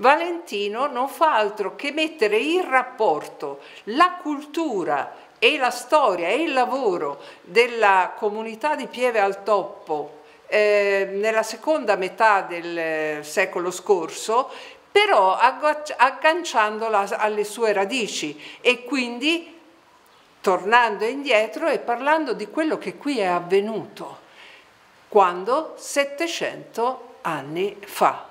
Valentino non fa altro che mettere in rapporto la cultura e la storia e il lavoro della comunità di Pieve al Toppo eh, nella seconda metà del secolo scorso, però agganciandola alle sue radici e quindi tornando indietro e parlando di quello che qui è avvenuto quando 700 anni fa,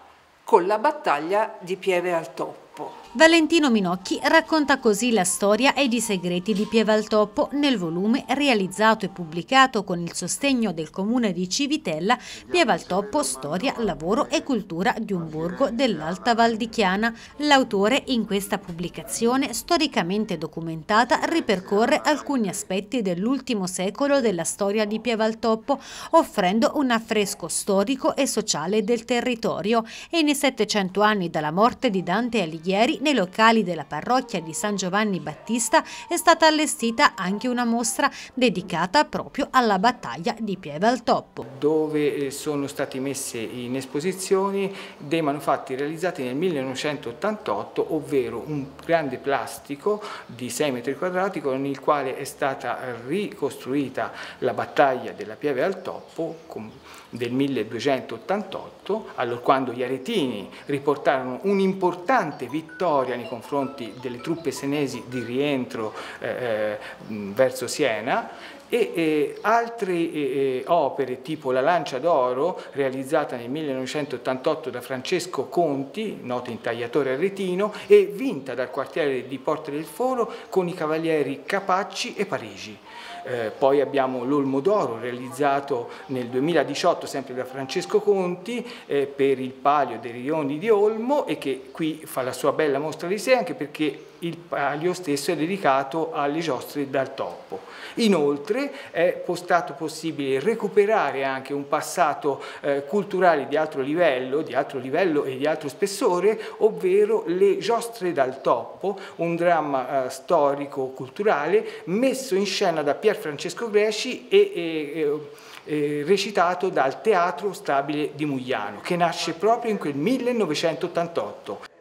con la battaglia di Pieve al Toppo. Valentino Minocchi racconta così la storia ed i segreti di Pievaltoppo nel volume realizzato e pubblicato con il sostegno del comune di Civitella Pievaltoppo Storia, Lavoro e Cultura di un borgo dell'Alta Val di Chiana. L'autore in questa pubblicazione storicamente documentata ripercorre alcuni aspetti dell'ultimo secolo della storia di Pievaltoppo offrendo un affresco storico e sociale del territorio e nei 700 anni dalla morte di Dante Alighieri nei locali della parrocchia di San Giovanni Battista è stata allestita anche una mostra dedicata proprio alla battaglia di Pieve al Toppo. Dove eh, sono stati messi in esposizione dei manufatti realizzati nel 1988, ovvero un grande plastico di 6 metri quadrati con il quale è stata ricostruita la battaglia della Pieve al Toppo del 1288, allora quando gli aretini riportarono un'importante vittoria vittoria nei confronti delle truppe senesi di rientro eh, eh verso Siena e eh, altre eh, opere tipo La Lancia d'Oro realizzata nel 1988 da Francesco Conti, noto intagliatore aretino, e vinta dal quartiere di Porta del Foro con i cavalieri Capacci e Parigi. Eh, poi abbiamo l'Olmo d'Oro realizzato nel 2018 sempre da Francesco Conti eh, per il palio dei rioni di Olmo e che qui fa la sua bella mostra di sé anche perché il palio stesso è dedicato alle giostre dal topo. Inoltre è stato possibile recuperare anche un passato eh, culturale di altro livello, di altro livello e di altro spessore, ovvero le giostre dal topo, un dramma eh, storico-culturale messo in scena da Pier Francesco Greci e, e eh, recitato dal Teatro Stabile di Mugliano, che nasce proprio in quel 1988.